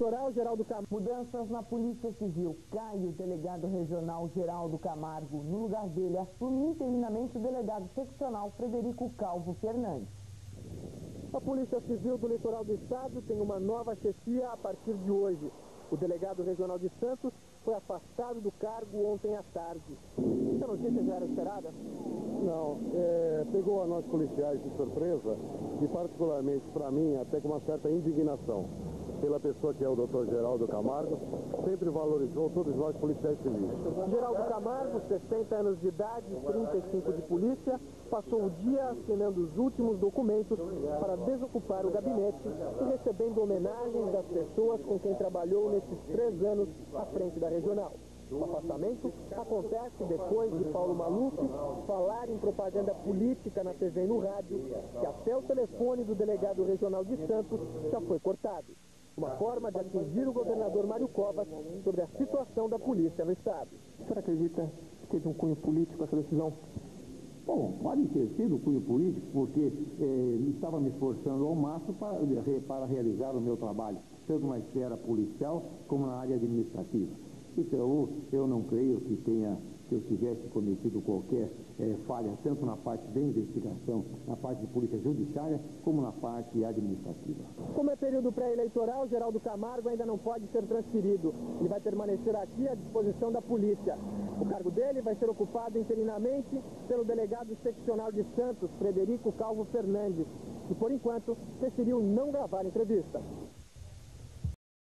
Eleitoral, Geraldo Camargo. Mudanças na Polícia Civil. Cai o delegado regional Geraldo Camargo. No lugar dele, assume interinamente o delegado seccional Frederico Calvo Fernandes. A Polícia Civil do Litoral do Estado tem uma nova chefia a partir de hoje. O delegado regional de Santos foi afastado do cargo ontem à tarde. Essa notícia já era esperada? Não, é, pegou a nós policiais de surpresa e particularmente para mim até com uma certa indignação pela pessoa que é o doutor Geraldo Camargo, sempre valorizou todos nós policiais civis. Geraldo Camargo, 60 anos de idade, 35 de polícia, passou o dia assinando os últimos documentos para desocupar o gabinete e recebendo homenagens das pessoas com quem trabalhou nesses três anos à frente da regional. O afastamento acontece depois de Paulo Maluf falar em propaganda política na TV e no rádio que até o telefone do delegado regional de Santos já foi cortado. Uma forma de atingir o governador Mário Covas sobre a situação da polícia no estado. O senhor acredita que teve um cunho político essa decisão? Bom, pode ter sido cunho político, porque eh, estava me esforçando ao máximo para, para realizar o meu trabalho, tanto na esfera policial como na área administrativa. Então, eu não creio que tenha que eu tivesse cometido qualquer é, falha, tanto na parte da investigação, na parte de polícia judiciária, como na parte administrativa. Como é período pré-eleitoral, Geraldo Camargo ainda não pode ser transferido. Ele vai permanecer aqui à disposição da polícia. O cargo dele vai ser ocupado interinamente pelo delegado seccional de Santos, Frederico Calvo Fernandes, que por enquanto preferiu não gravar entrevista.